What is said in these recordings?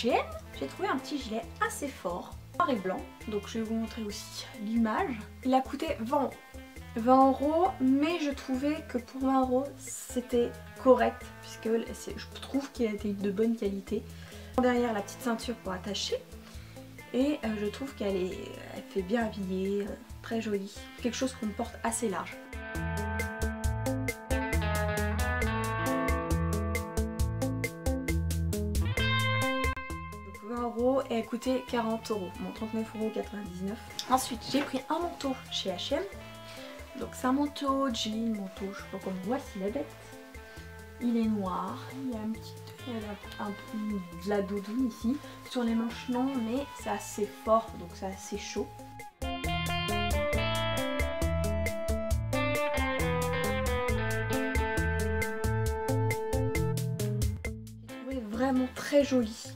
J'ai trouvé un petit gilet assez fort, noir et blanc. Donc je vais vous montrer aussi l'image. Il a coûté 20 euros. 20 euros, mais je trouvais que pour 20 euros, c'était correct, puisque je trouve qu'il a été de bonne qualité. Derrière la petite ceinture pour attacher, et euh, je trouve qu'elle est, elle fait bien habillée, euh, très jolie. Quelque chose qu'on porte assez large. Coûtait 40 euros, bon 39,99 euros. Ensuite j'ai pris un manteau chez H&M. Donc c'est un manteau jean, manteau, je sais pas comment voici la bête. Il est noir, il y a un petit un, peu de la doudoune ici. Sur les manches non, mais c'est assez fort, donc c'est assez chaud. J'ai trouvé vraiment très joli.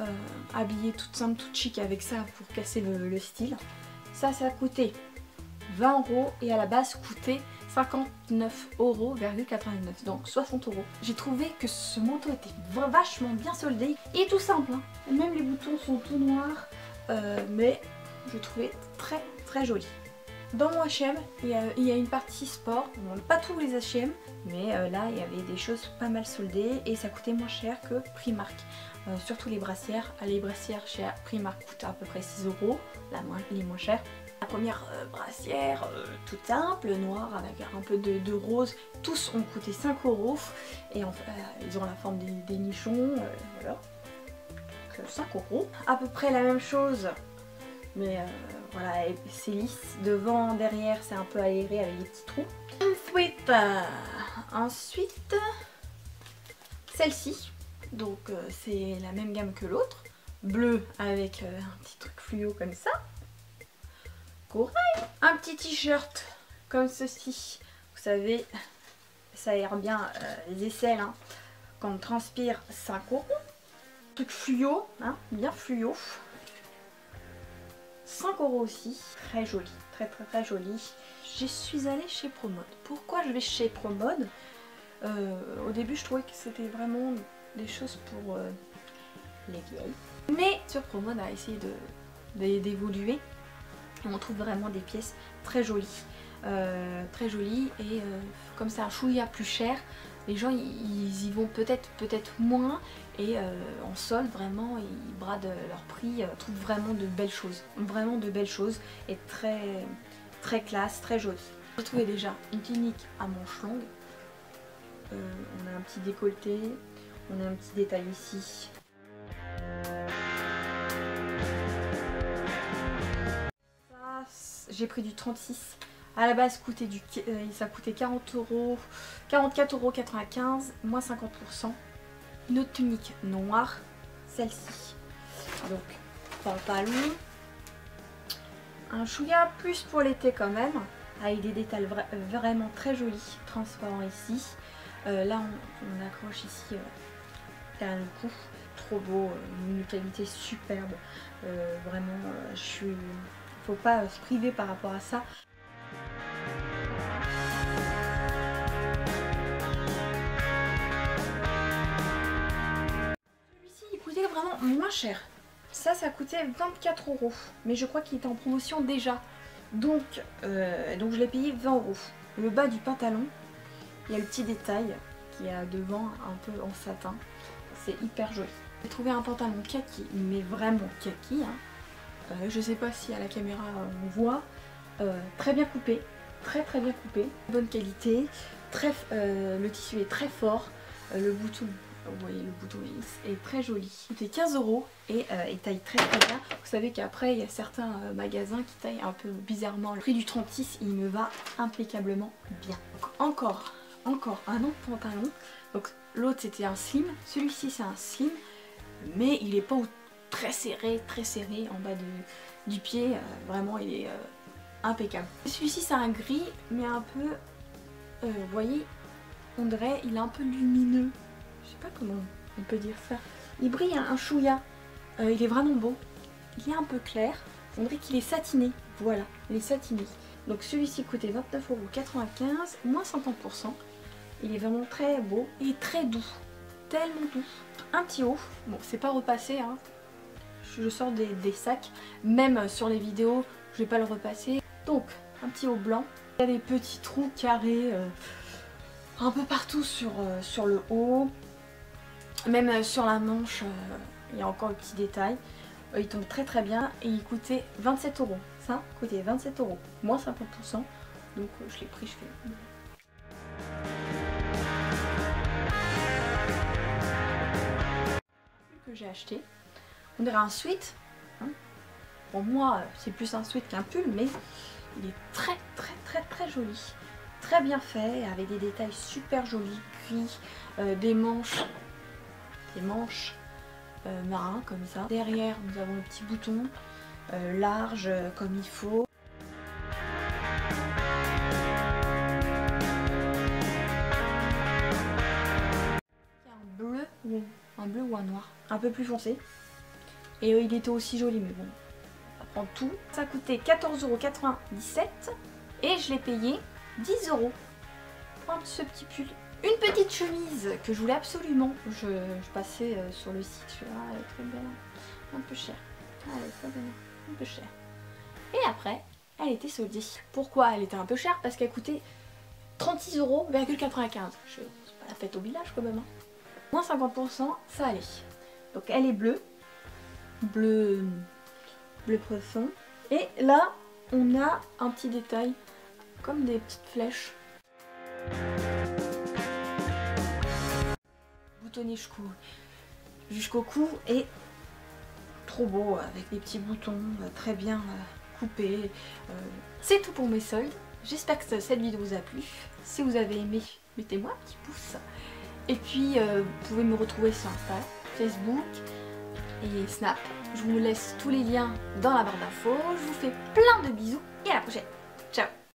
Euh, habillé toute simple, toute chic avec ça pour casser le, style. Ça, ça a coûté 20 euros et à la base coûtait 59 euros, donc 60 euros. J'ai trouvé que ce manteau était vachement bien soldé et tout simple. Hein. Même les boutons sont tout noirs, euh, mais je trouvais très très joli. Dans mon H&M, il, y a une partie sport, pas tous les H&M, mais euh, là il y avait des choses pas mal soldées et ça coûtait moins cher que Primark. Euh, surtout les brassières. Les brassières chez Primark coûtent à peu près 6 euros, les moins chères. La première euh, brassière, toute simple, noire avec un peu de, rose, tous ont coûté 5 euros et ils ont la forme des, nichons, voilà. 5 euros. À peu près la même chose, mais voilà, c'est lisse. Devant, derrière, c'est un peu aéré avec des petits trous. Ensuite, ensuite celle-ci, donc c'est la même gamme que l'autre, bleu avec un petit truc fluo comme ça. Un petit t-shirt comme ceci. Vous savez, ça aère bien euh, les aisselles. Hein. Quand on transpire, 5 euros. Truc fluo, hein, bien fluo. 5 euros aussi. Très joli, très très très joli. Je suis allée chez Promode. Pourquoi je vais chez Promode? Euh, Au début, je trouvais que c'était vraiment des choses pour euh, les vieilles. Mais sur Promode a essayé d'évoluer on trouve vraiment des pièces très jolies. Euh, très jolies et comme c'est un chouïa plus cher, les gens ils, y vont peut-être peut-être moins et euh, en solde vraiment ils bradent leur prix, trouvent vraiment de belles choses, vraiment de belles choses et très très classe, très jolie. J'ai trouvé déjà une tunique à manches longues, on a un petit décolleté, on a un petit détail ici j'ai pris du 36. À la base, coûtait du, euh, ça coûtait 40 euros, 44,95 euros, moins 50%. Une autre tunique noire, celle-ci. Donc, pantalon. Un chouïa plus pour l'été quand même, avec des détails vraiment très jolis, transparents ici. Euh, là, on, accroche ici euh, derrière le cou. Trop beau, une qualité superbe. vraiment, je suis faut pas se priver par rapport à ça. Coûtait vraiment moins cher. Ça, ça coûtait 24 euros. Mais je crois qu'il était en promotion déjà. Donc, euh, donc je l'ai payé 20 euros. Le bas du pantalon, il y a le petit détail qui a devant un peu en satin. C'est hyper joli. J'ai trouvé un pantalon kaki, mais vraiment kaki. Hein. Euh, je sais pas si à la caméra on voit, euh, très bien coupé, très très bien coupé, bonne qualité, très, euh, le tissu est très fort, le bouton, vous voyez le bouton est très joli. Il 15 euros et il taille très très bien. Vous savez qu'après il y a certains magasins qui taillent un peu bizarrement. Le prix du 36 il me va impeccablement bien. encore, encore un autre pantalon. Donc l'autre c'était un slim, celui-ci c'est un slim mais il est pas très serré, très serré en bas du pied. Euh, vraiment, il est euh, impeccable. Celui-ci, c'est un gris, mais un peu, euh, vous voyez, on il est un peu lumineux. Je sais pas comment on peut dire ça. Il brille un, chouïa. il est vraiment beau. Il est un peu clair. On dirait qu'il est satiné. Voilà, il est satiné. Donc celui-ci coûtait 29,95€, moins 50%. Il est vraiment très beau et très doux. tellement doux. Un petit haut, bon c'est pas repassé, hein. je sors des, sacs, même sur les vidéos je vais pas le repasser. Donc un petit haut blanc, il y a des petits trous carrés euh, un peu partout sur, euh, le haut, même euh, sur la manche il y a encore un petit détail. il tombe très très bien et il coûtait 27 euros. Ça coûtait 27 euros, moins 50%. Donc je l'ai pris, je fais j'ai acheté. On dirait un sweat. Hein. Pour moi, c'est plus un sweat qu'un pull, mais il est très très très très joli. Très bien fait, avec des détails super jolis, gris, euh, des manches, des manches euh, marins comme ça. Derrière, nous avons le petit bouton euh, large comme il faut. Un bleu un bleu ou un noir, un peu plus foncé. Et il était aussi joli, mais bon, ça prend tout. Ça coûtait 14,97€ et je l'ai payé 10 euros. ce petit pull. Une petite chemise que je voulais absolument. Je, passais euh, sur le site, je ah, elle est très belle, un peu chère. Ah, un peu chère. Et après, elle était soldée. Pourquoi elle était un peu chère? Parce qu'elle coûtait 36,95€. C'est pas la fête au village quand même. Hein. Moins 50%, ça allait. Donc elle est bleue. Bleu, bleu profond. Et là, on a un petit détail, comme des petites flèches. Boutonné jusqu'au cou et trop beau avec des petits boutons euh, très bien euh, coupés. Euh, c'est tout pour mes soldes. J'espère que cette vidéo vous a plu. Si vous avez aimé, mettez-moi un petit pouce. Et puis, vous pouvez me retrouver sur Insta, Facebook et Snap. Je vous laisse tous les liens dans la barre d'infos. Je vous fais plein de bisous et à la prochaine. Ciao